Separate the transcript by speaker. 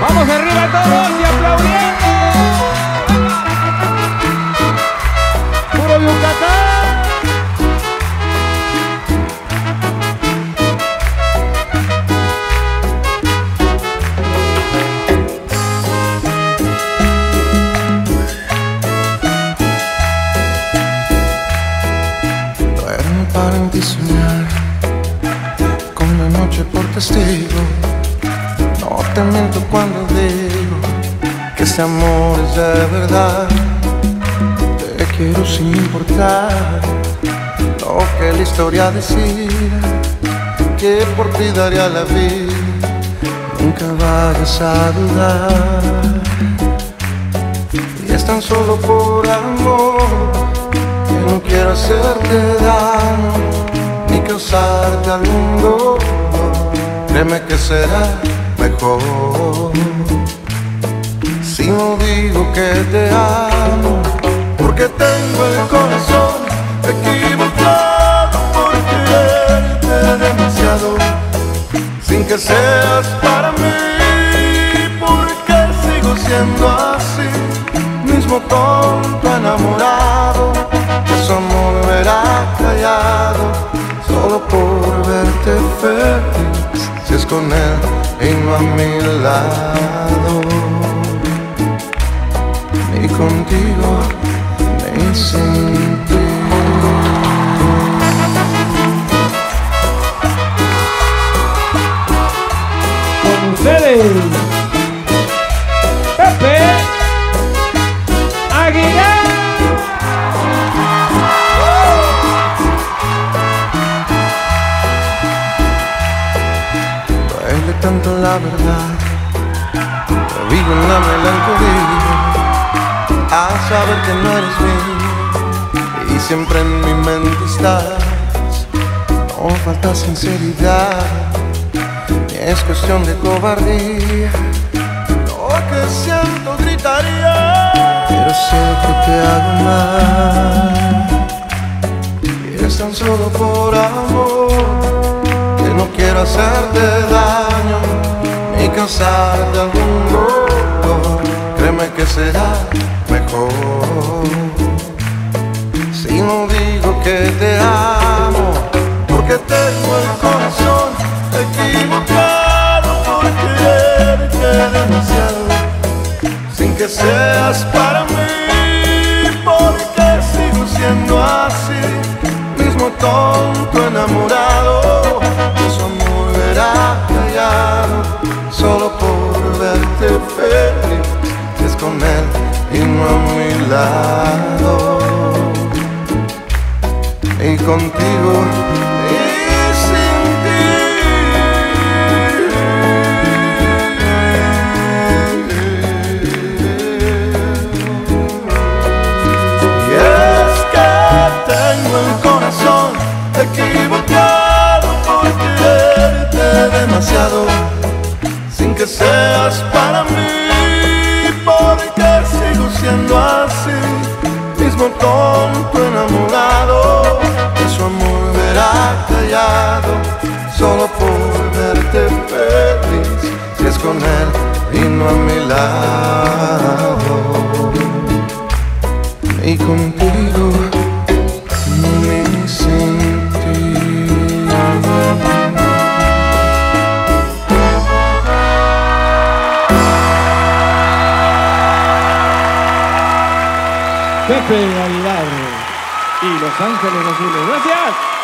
Speaker 1: Vamos arriba todos y aplaudiendo. Puro Yucatán.
Speaker 2: Duermo para ti soñar noche por testigo. No te miento cuando digo Que ese amor es de verdad. Te quiero sin importar Lo que la historia decida Que por ti daría la vida. Nunca vayas a dudar. Y es tan solo por amor que no quiero hacerte daño ni causarte algún dolor. Créeme que será mejor. Si no digo que te amo, porque tengo el corazón equivocado por quererte demasiado, sin que seas para mí, porque sigo siendo así, mismo tonto con él y no a mi lado. Ni contigo la verdad. Vivo en la melancolía al saber que no eres mío y siempre en mi mente estás. No falta sinceridad. Ni es cuestión de cobardía. Lo que siento gritaría. Pero sé que te hago mal. Y es tan solo por amor que no quiero hacerte daño ni causarte algún dolor. Créeme que será mejor si no digo que te amo, porque tengo el corazón equivocado por quererte demasiado, sin que seas para mí, porque sigo siendo así, mismo tonto enamorado, contigo con él y no a mi lado y contigo sin ti.
Speaker 1: Pepe Aguilar y Los Ángeles Azules. Gracias.